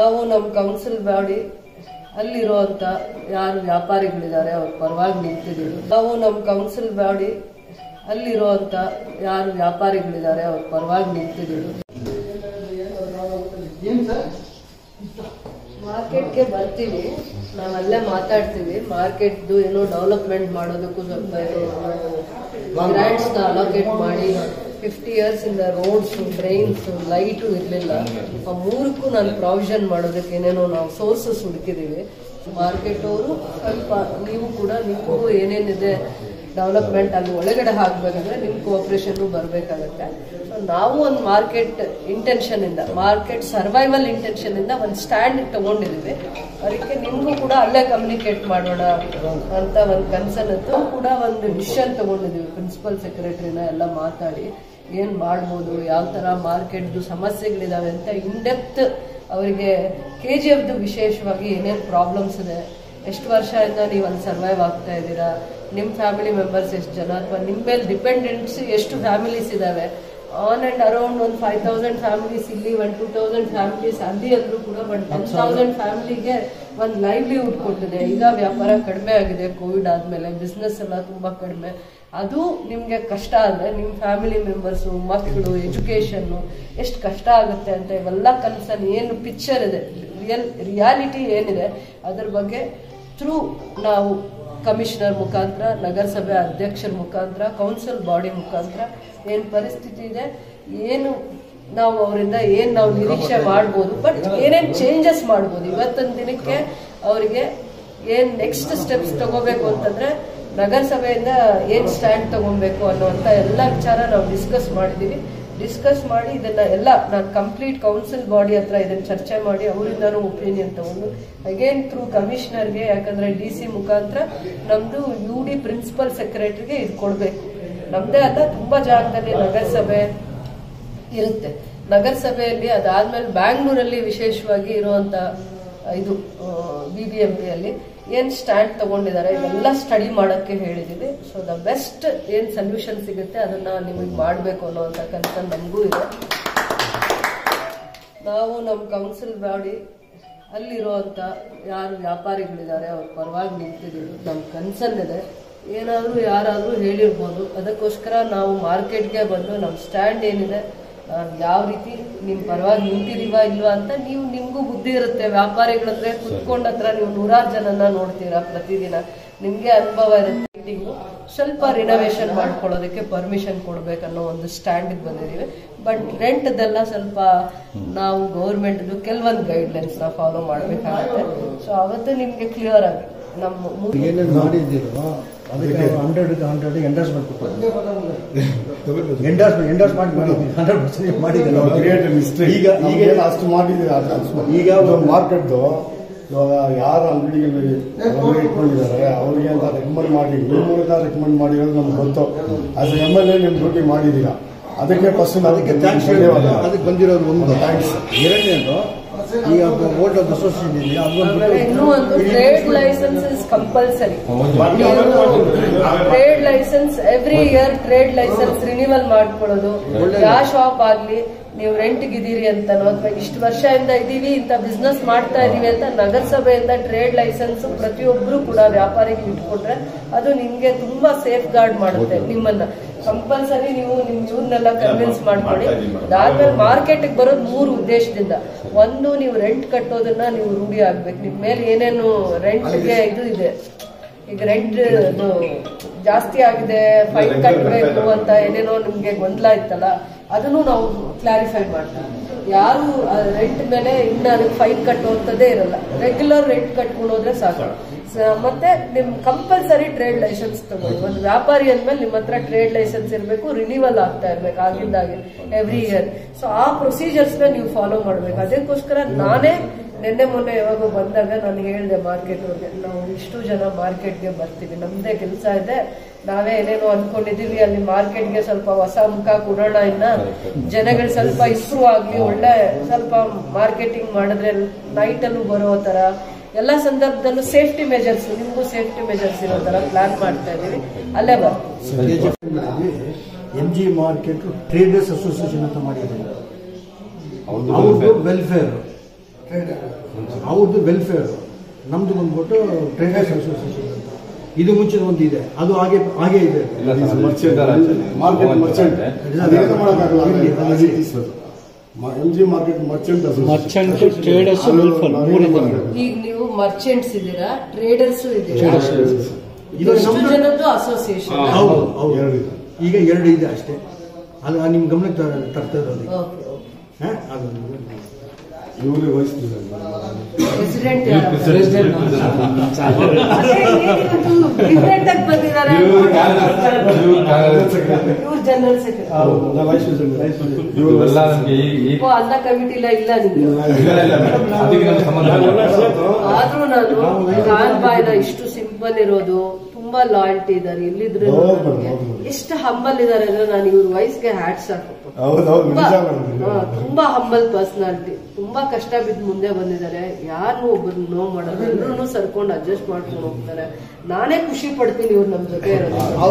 ನಾವು ನಮ್ಮ council body ಅಲ್ಲಿರುವಂತ ಯಾರು ವ್ಯಾಪಾರಿಗಳಿದ್ದಾರೆ ಅವ್ರ ಪರವಾಗಿ ನಿಂತಿದ್ದೀವಿ. ನಾವು ನಮ್ಮ ಕೌನ್ಸಿಲ್ ಬಾಡಿ ಅಲ್ಲಿರುವಂತ ಯಾರು ವ್ಯಾಪಾರಿಗಳಿದ್ದಾರೆ ಅವ್ರ ಪರವಾಗಿ ನಿಂತಿದ್ದೀವಿ. ಮಾರ್ಕೆಟ್ಗೆ ಬರ್ತೀವಿ. ನಾವು ಅಲ್ಲೇ ಮಾತಾಡ್ತೀವಿ. ಮಾರ್ಕೆಟ್ದು ಏನೋ ಡೆವಲಪ್ಮೆಂಟ್ ಮಾಡೋದಕ್ಕೂ ಸ್ವಲ್ಪ ಗ್ರ್ಯಾಂಡ್ಸ್ನ ಅಲೋಕೇಟ್ ಮಾಡಿ. ಫಿಫ್ಟಿ ಇಯರ್ಸ್ ಇಂದ ರೋಡ್ಸ್ ಡ್ರೈನ್ಸ್ ಲೈಟು ಇರಲಿಲ್ಲ. ಆ ಮೂರಕ್ಕೂ ನಾನು ಪ್ರಾವಿಷನ್ ಮಾಡೋದಕ್ಕೆ ಏನೇನೋ ನಾವು ಸೋರ್ಸಸ್ ಹುಡುಕಿದ್ದೀವಿ ಮಾರ್ಕೆಟ್ ಅವರು ಸ್ವಲ್ಪ ನೀವು ಕೂಡ ನಿಮಗೂ ಏನೇನಿದೆ ಡೆವಲಪ್ಮೆಂಟ್ ಅಲ್ಲಿ ಒಳಗಡೆ ಹಾಕ್ಬೇಕಂದ್ರೆ ನಿಮ್ಮ ಕೋಆಪರೇಷನ್ ಬರಬೇಕಾಗತ್ತೆ. ನಾವು ಒಂದು ಮಾರ್ಕೆಟ್ ಇಂಟೆನ್ಷನ್ ಇಂದ ಮಾರ್ಕೆಟ್ ಸರ್ವೈವಲ್ ಇಂಟೆನ್ಷನ್ ಇಂದ ಒಂದು ಸ್ಟ್ಯಾಂಡ್ ತಗೊಂಡಿದ್ದೀವಿ. ಅದಕ್ಕೆ ನಿಮಗೂ ಕೂಡ ಅಲ್ಲೇ ಕಮ್ಯುನಿಕೇಟ್ ಮಾಡೋಣ ಅಂತ ಒಂದು ಕನ್ಸರ್ನ್ ಇತ್ತು ಕೂಡ ಒಂದು ಡಿಸಿಷನ್ ತಗೊಂಡಿದ್ದೀವಿ. ಪ್ರಿನ್ಸಿಪಲ್ ಸೆಕ್ರೆಟರಿನ ಎಲ್ಲ ಮಾತಾಡಿ, ಏನ್ ಮಾಡ್ಬೋದು, ಯಾವ ತರ ಮಾರ್ಕೆಟ್ದು ಸಮಸ್ಯೆಗಳಿದಾವೆ ಅಂತ ಇನ್ಡೆಪ್ತ್ ಅವರಿಗೆ ಕೆ ಜಿ ಎಫ್ದು ವಿಶೇಷವಾಗಿ ಏನೇನು ಪ್ರಾಬ್ಲಮ್ಸ್ ಇದೆ, ಎಷ್ಟು ವರ್ಷದಿಂದ ನೀವು ಅಲ್ಲಿ ಸರ್ವೈವ್ ಆಗ್ತಾ ಇದ್ದೀರಾ ನಿಮ್ಮ ಫ್ಯಾಮಿಲಿ ಮೆಂಬರ್ಸ್ ಎಷ್ಟು ಜನ, ಅಥವಾ ನಿಮ್ಮ ಮೇಲೆ ಡಿಪೆಂಡೆಂಟ್ಸ್ ಎಷ್ಟು ಫ್ಯಾಮಿಲೀಸ್ ಇದಾವೆ ಆನ್ ಅಂಡ್ ಅರೌಂಡ್ ಒಂದು ಫೈವ್ ತೌಸಂಡ್ ಫ್ಯಾಮಿಲೀಸ್ ಇಲ್ಲಿ ಒನ್ ಟೂ ತೌಸಂಡ್ ಫ್ಯಾಮಿಲೀಸ್ ಅಲ್ಲಿ ಆದ್ರೂ ಕೂಡ ಒಂದು ಟೆನ್ ತೌಸಂಡ್ ಫ್ಯಾಮಿಲಿಗೆ ಒಂದು ಲೈವ್ಲಿಹುಡ್ ಕೊಟ್ಟಿದೆ. ಈಗ ವ್ಯಾಪಾರ ಕಡಿಮೆ ಆಗಿದೆ ಕೋವಿಡ್ ಆದ್ಮೇಲೆ ಬಿಸ್ನೆಸ್ ಎಲ್ಲ ತುಂಬಾ ಕಡಿಮೆ. ಅದು ನಿಮ್ಗೆ ಕಷ್ಟ ಆದ್ರೆ ನಿಮ್ಮ ಫ್ಯಾಮಿಲಿ ಮೆಂಬರ್ಸು ಮಕ್ಕಳು ಎಜುಕೇಶನ್ ಎಷ್ಟು ಕಷ್ಟ ಆಗುತ್ತೆ ಅಂತ ಇವೆಲ್ಲ ಕನ್ಸರ್ನ್ ಏನು ಪಿಕ್ಚರ್ ಇದೆ ರಿಯಲ್ ರಿಯಾಲಿಟಿ ಏನಿದೆ ಅದ್ರ ಬಗ್ಗೆ ಥ್ರೂ ನಾವು ಕಮಿಷನರ್ ಮುಖಾಂತರ, ನಗರಸಭೆ ಅಧ್ಯಕ್ಷರ ಮುಖಾಂತರ ಕೌನ್ಸಿಲ್ ಬಾಡಿ ಮುಖಾಂತರ ಏನು ಪರಿಸ್ಥಿತಿ ಇದೆ, ಏನು ನಾವು ಅವರಿಂದ ಏನು ನಾವು ನಿರೀಕ್ಷೆ ಮಾಡ್ಬೋದು ಬಟ್ ಏನೇನು ಚೇಂಜಸ್ ಮಾಡ್ಬೋದು. ಇವತ್ತಿನ ದಿನಕ್ಕೆ ಅವರಿಗೆ ಏನು ನೆಕ್ಸ್ಟ್ ಸ್ಟೆಪ್ಸ್ ತಗೋಬೇಕು ಅಂತಂದ್ರೆ ನಗರಸಭೆಯಿಂದ ಏನು ಸ್ಟ್ಯಾಂಡ್ ತಗೊಬೇಕು ಅನ್ನುವಂತ ಎಲ್ಲ ವಿಚಾರ ನಾವು ಡಿಸ್ಕಸ್ ಮಾಡಿದೀವಿ. ಡಿಸ್ಕಸ್ ಮಾಡಿ ಇದನ್ನ ಎಲ್ಲ, ನಾನು ಕಂಪ್ಲೀಟ್ ಕೌನ್ಸಿಲ್ ಬಾಡಿ ಹತ್ರ ಇದನ್ನ ಚರ್ಚೆ ಮಾಡಿ ಅವರಿಂದಾನು ಒಪಿನಿಯನ್ ತಗೊಂಡು ಅಗೇನ್ ಥ್ರೂ ಕಮಿಷನರ್ಗೆ ಯಾಕಂದ್ರೆ ಡಿ ಸಿ ಮುಖಾಂತರ ನಮ್ದು ಯು ಡಿ ಪ್ರಿನ್ಸಿಪಲ್ ಸೆಕ್ರೆಟರಿಗೆ ಇದು ಕೊಡ್ಬೇಕು ನಮ್ದೇ ಆದ ತುಂಬಾ ಜಾಗದಲ್ಲಿ ನಗರಸಭೆ ಇರುತ್ತೆ. ನಗರಸಭೆಯಲ್ಲಿ ಅದಾದ್ಮೇಲೆ ಬ್ಯಾಂಗ್ಳೂರಲ್ಲಿ ವಿಶೇಷವಾಗಿ ಇರುವಂತ ಇದು ಬಿ ಬಿ ಎಂ ಪಿಯಲ್ಲಿ ಏನ್ ಸ್ಟ್ಯಾಂಡ್ ತಗೊಂಡಿದ್ದಾರೆ ಎಲ್ಲ ಸ್ಟಡಿ ಮಾಡೋಕ್ಕೆ ಹೇಳಿದ್ದೀವಿ ಸೊ ದ ಬೆಸ್ಟ್ ಏನು ಸೊಲ್ಯೂಷನ್ ಸಿಗುತ್ತೆ, ಅದನ್ನ ನಿಮಗೆ ಮಾಡಬೇಕು ಅನ್ನೋವಂಥ ಕೆಲಸ ನಮಗೂ ಇದೆ. ನಾವು ನಮ್ಮ ಕೌನ್ಸಿಲ್ ಬಾಡಿ ಅಲ್ಲಿರುವಂತ ಯಾರು ವ್ಯಾಪಾರಿಗಳಿದ್ದಾರೆ, ಅವ್ರ ಪರವಾಗಿ ನಿಂತಿದ್ದೀವಿ. ನಮ್ಮ ಇದೆ. ಏನಾದರೂ ಯಾರಾದರೂ ಹೇಳಿರ್ಬೋದು. ಅದಕ್ಕೋಸ್ಕರ ನಾವು ಮಾರ್ಕೆಟ್ಗೆ ಬಂದು ನಮ್ಮ ಸ್ಟ್ಯಾಂಡ್ ಏನಿದೆ ಯಾವ ರೀತಿ ನಿಮ್ ಪರವಾಗಿ ನಿಂತಿದೀವ ಇಲ್ವಾ ಅಂತ ನೀವು ನಿಮ್ಗೂ ಬುದ್ಧಿ ಇರುತ್ತೆ. ವ್ಯಾಪಾರಿಗಳಂದ್ರೆ ಕುತ್ಕೊಂಡ ಹತ್ರ ನೀವು ನೂರಾರು ಜನನ ನೋಡ್ತೀರಾ ಪ್ರತಿದಿನ. ನಿಮ್ಗೆ ಅನುಭವ ಇರುತ್ತೆ. ಸ್ವಲ್ಪ ರಿನೋವೇಷನ್ ಮಾಡ್ಕೊಳ್ಳೋದಕ್ಕೆ ಪರ್ಮಿಷನ್ ಕೊಡ್ಬೇಕನ್ನೋ ಒಂದು ಸ್ಟ್ಯಾಂಡ್ ಬಂದಿದೀವಿ ಬಟ್ ರೆಂಟ್ದೆಲ್ಲ ಸ್ವಲ್ಪ ನಾವು ಗೌರ್ಮೆಂಟ್ ಕೆಲವೊಂದು ಗೈಡ್ಲೈನ್ಸ್ನ ಫಾಲೋ ಮಾಡ್ಬೇಕಾಗತ್ತೆ. ಸೊ ಅವತ್ತು ನಿಮ್ಗೆ ಕ್ಲಿಯರ್ ಆಗಿ ನಮ್ಮ ಅದಕ್ಕೆ ಹಂಡ್ರೆಡ್ ಹಂಡ್ರೆಡ್ ಎಂಡರ್ಸ್ಮೆಂಟ್ ಕೊಟ್ಟು ಎಂಡರ್ಸ್ಮೆಂಟ್ ಎಂಡರ್ಸ್ ಮಾಡಿ ಮಾಡಿ ಹಂಡ್ರೆಡ್ ಪರ್ಸೆಂಟ್ ಮಾಡಿದ್ದೀರ ಈಗ ಈಗ ಈಗ ಅಷ್ಟು ಮಾಡಿದ್ದೀವಿ ಈಗ ಒಂದು ಮಾರ್ಕೆಟ್ದು ಇವಾಗ ಯಾರು ಅಂಗಡಿಗಳು ಅಂಗಡಿ ಇಟ್ಕೊಂಡಿದ್ದಾರೆ ಅವ್ರಿಗೆ ಅಂತ ರೆಕಮೆಂಡ್ ಮಾಡಿ ನಿಮ್ಮ ಮೂಲಕ ರೆಕಮೆಂಡ್ ಮಾಡಿರೋದು ನಮ್ಗೆ ಗೊತ್ತು. ಆಸ್ ಎಂ ಎಲ್ ಎ ನಿಮ್ಮ ಡ್ಯೂಟಿ ಮಾಡಿದ್ದೀರಾ. ಅದಕ್ಕೆ ಫಸ್ಟ್ ಅದಕ್ಕೆ ಥ್ಯಾಂಕ್ಸ್ ಧನ್ಯವಾದ. ಅದಕ್ಕೆ ಬಂದಿರೋದು ಒಂದು. ಥ್ಯಾಂಕ್ಸ್ ಎರಡನೇದು ಈಗ ಓಲ್ಡ್ ಆಫ್ ಅಸೋಸಿಯೇಷನ್ ಇದೆ trade licence is compulsory trade licence every year trade licence renewal ಮಾಡ್ಕೊಳ್ಳೋದು. ಯಾವ ಶಾಪ್ ಆಗ್ಲಿ ನೀವು ರೆಂಟ್ ಇದೀರಿ ಅಂತನೋ ಅಥವಾ ಇಷ್ಟು ವರ್ಷದಿಂದ ಇದೀವಿ ಇಂತ ಬಿಸ್ನೆಸ್ ಮಾಡ್ತಾ ಇದೀವಿ ಅಂತ ನಗರಸಭೆಯಿಂದ ಟ್ರೇಡ್ ಲೈಸೆನ್ಸ್ ಪ್ರತಿಯೊಬ್ರು ಕೂಡ ವ್ಯಾಪಾರಿಗೆ ಇಟ್ಕೊಂಡ್ರೆ ಅದು ನಿಮ್ಗೆ ತುಂಬಾ ಸೇಫ್ ಗಾರ್ಡ್ ಮಾಡುತ್ತೆ ನಿಮ್ಮನ್ನ. ಕಂಪಲ್ಸರಿ ನೀವು ನಿಮ್ ಇವ್ರನ್ನೆಲ್ಲ ಕನ್ವಿನ್ಸ್ ಮಾಡ್ಕೊಳ್ಳಿ. ಅದಾದ್ಮೇಲೆ ಮಾರ್ಕೆಟ್ಗೆ ಬರೋದು ಮೂರು ಉದ್ದೇಶದಿಂದ. ಒಂದು ನೀವು ರೆಂಟ್ ಕಟ್ಟೋದನ್ನ ನೀವು ರೂಢಿ ಆಗ್ಬೇಕು. ನಿಮ್ ಮೇಲೆ ಏನೇನು ರೆಂಟ್ಗೆ ಇದು ಇದೆ. ಈಗ ರೆಂಟ್ ಜಾಸ್ತಿ ಆಗಿದೆ ಫೈನ್ ಕಟ್ಟಬೇಕು ಅಂತ ಏನೇನೋ ನಿಮ್ಗೆ ಗೊಂದಲ ಇತ್ತಲ್ಲ ಅದನ್ನು ನಾವು ಕ್ಲಾರಿಫೈ ಮಾಡ್ತೀವಿ. ಯಾರು ರೆಂಟ್ ಮೇಲೆ ಇನ್ನ ಫೈನ್ ಕಟ್ಟುವಂಥದ್ದೇ ಇರಲ್ಲ. ರೆಗ್ಯುಲರ್ ರೆಂಟ್ ಕಟ್ಕೊಂಡೋದ್ರೆ ಸಾಕು. ಮತ್ತೆ ನಿಮ್ ಕಂಪಲ್ಸರಿ ಟ್ರೇಡ್ ಲೈಸೆನ್ಸ್ ತಗೊಳ್ಳಿ ಒಂದು ವ್ಯಾಪಾರಿ ಅಂದ್ಮೇಲೆ ನಿಮ್ಮ ಹತ್ರ ಟ್ರೇಡ್ ಲೈಸೆನ್ಸ್ ಇರಬೇಕು ರಿನಿವಲ್ ಆಗ್ತಾ ಇರ್ಬೇಕು ಆಗಿಂದಾಗೆ ಎವ್ರಿ ಇಯರ್ ಸೊ ಆ ಪ್ರೊಸೀಜರ್ಸ್ನ ನೀವು ಫಾಲೋ ಮಾಡ್ಬೇಕು. ಅದಕ್ಕೋಸ್ಕರ ನಾನೇ ನಿನ್ನೆ ಮೊನ್ನೆ ಯಾವಾಗ ಬಂದಾಗ ನಾನು ಹೇಳಿದೆ ಮಾರ್ಕೆಟ್ ಅವ್ರಿಗೆ ನಾವು ಇಷ್ಟು ಜನ ಮಾರ್ಕೆಟ್ಗೆ ಬರ್ತೀವಿ ನಮ್ದೇ ಕೆಲಸ ಇದೆ. ನಾವೇ ಏನೇನೋ ಅನ್ಕೊಂಡಿದೀವಿ ಅಲ್ಲಿ ಮಾರ್ಕೆಟ್ಗೆ ಸ್ವಲ್ಪ ಹೊಸ ಮುಖ ಕೊಡೋಣ ಇನ್ನ. ಜನಗಳು ಸ್ವಲ್ಪ ಇಂಪ್ರೂವ್ ಆಗ್ಲಿ ಒಳ್ಳೆ ಸ್ವಲ್ಪ ಮಾರ್ಕೆಟಿಂಗ್ ಮಾಡಿದ್ರೆ ನೈಟ್ ಅಲ್ಲೂ ಬರೋ ತರ ಎಲ್ಲ ಸಂದರ್ಭದಲ್ಲೂ ಸೇಫ್ಟಿ ಮೆಜರ್ಸ್ ನಿಮಗೂ ಸೇಫ್ಟಿ ಮೆಜರ್ಸ್ ಇರೋ ತರ ಪ್ಲಾನ್ ಮಾಡ್ತಾ ಇದೀವಿ ಅಲ್ಲೇ ಬರ್ತೀವಿ M G market traders association ಅಂತ ಮಾಡಿದ್ದಾರೆ. ಅವ್ರದ್ದು ವೆಲ್ಫೇರ್ ಅವ್ರದ್ದು ವೆಲ್ಫೇರ್ ನಮ್ದು ಬಂದ್ಬಿಟ್ಟು ಟ್ರೇಡರ್ಸ್ ಅಸೋಸಿಯೇಷನ್ ಅಂತ. ಇದು ಮುಂಚೆ ಒಂದು ಇದೆ ಅದು ಹಾಗೆ ಹಾಗೆ ಇದೆ. M G market merchant merchant traders. ಈಗ ಮರ್ಚೆಂಟ್ಸ್ ಇದ್ದೀರಾ ಟ್ರೇಡರ್ಸ್ ಇದ್ದೀರಾ ಇದು ಎಷ್ಟು ಜನದ್ದು ಅಸೋಸಿಯೇಷನ್ ಹೌದು. ಈಗ ಎರಡು ಇದೆ ಅಷ್ಟೇ. ಅದು ನಿಮ್ಮ ಗಮನಕ್ಕೆ ತರ್ತಾ ಇರೋದು ಈಗ. ಓಕೆ ಓಕೆ ಹಾ? ಅದು. ಇವರೇ ಪ್ರೆಸಿಡೆಂಟ್ ಇವೆಲ್ಲ ನಮ್ಗೆ ಕಮಿಟಿ ಇಲ್ಲ ಇಲ್ಲ ಇಲ್ಲ, ಇಲ್ಲ, ಅದಕ್ಕೆ ಸಂಬಂಧ ಇಲ್ಲ. ಆದ್ರೂ ನಾನು ಬಾಯ್ದ ಬಾಯ್ನ ಇಷ್ಟು ಸಿಂಪಲ್ ಇರೋದು ತುಂಬಾ ಲಾಯಲ್ಟಿ ಇದ್ದಾರೆ. ಎಲ್ಲಿದ್ರೆ. ಎಷ್ಟು ಹಂಬಲ್ ಇದಾರೆ ಅಂದ್ರೆ ನಾನು ಇವ್ರ ವಯಸ್ಸಿಗೆ ಹ್ಯಾಟ್ಸ್ ಹಾಕಪ್ಪ ತುಂಬಾ ಹಂಬಲ್ ಪರ್ಸನಾಲಿಟಿ ತುಂಬಾ ಕಷ್ಟ ಬಿದ್ದು ಮುಂದೆ ಬಂದಿದ್ದಾರೆ. ಯಾರು ಒಬ್ಬರು ನೋವು ಮಾಡೋದು ಎಲ್ಲರೂ ಸರ್ಕೊಂಡು ಅಡ್ಜಸ್ಟ್ ಮಾಡ್ಕೊಂಡು ಹೋಗ್ತಾರೆ. ನಾನೇ ಖುಷಿ ಪಡ್ತೀನಿ ಇವ್ರು ನಮ್ ಜೊತೆ ಇರೋದು